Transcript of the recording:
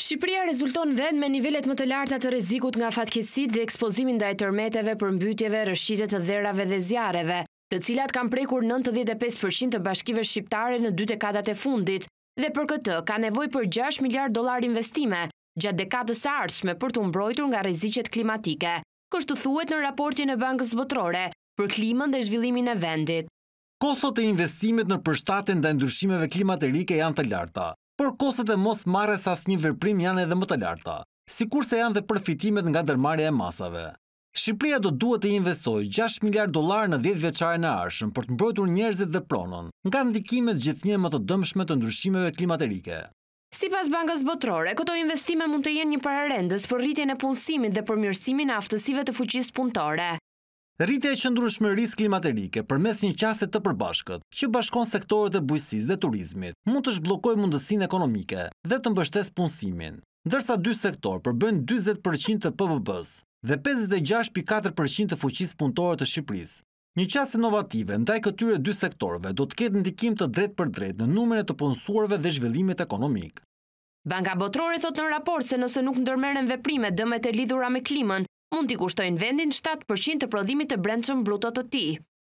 Shqipëria rezulton vend me nivelet më të larta të rrezikut nga fatkeqësitë dhe ekspozimi ndaj tërmeteve, përmbytjeve, rrëshqitje të dherave dhe zjarreve, të cilat kanë prekur nëntëdhjetë e pesë për qind të bashkive shqiptare në dy dekadat e fundit dhe për këtë ka nevojë për gjashtë miliardë dollarë investime gjatë dekadës së ardhshme për t'u mbrojtur nga rreziqet klimatike. Kështu thuhet në raportin e Bankës Botërore për klimën dhe zhvillimin e vendit. Kostot e investimit në përshtatjen ndaj ndryshimeve klimaterike janë të larta, por kostot e mosmarrjes së asnjë veprim janë edhe më të larta, sikurse janë dhe përfitimet nga ndërmarrja e masave. Shqipëria do duhet të investojë gjashtë miliardë dollarë në dhjetëvjeçarin e ardhshëm për të mbrojtur njerëzit dhe pronën nga ndikimet gjithnjë e më të dëmshme të ndryshimeve klimaterike. Sipas Bankës Botërore, këto investime mund të jenë një pararendës për rritjen e punësimit dhe përmirësimin e aftësive të fuqisë punëtore. Rritja e qëndrueshmërisë klimaterike përmes një qasjeje të përbashkët, që bashkon sektorët e bujqësisë dhe turizmit, mund të zhbllokojë mundësinë ekonomike dhe të mbështesë punësimin. Ndërsa dy sektorë përbëjnë dyzet për qind të PBB-së dhe pesëdhjetë e gjashtë pikë katër për qind të fuqisë punëtore të Shqipërisë, një qasje inovative ndaj këtyre dy sektorëve do të ketë ndikim të drejtpërdrejtë në numrin e të punësuarve dhe zhvillimit ekonomik. Banka Botërore thotë në raport se nëse nuk ndërmerren veprime, dëmet e lidhura me klimën, mund t'i kushtojnë vendin shtatë për qind të prodhimit të brendshëm bruto të tij.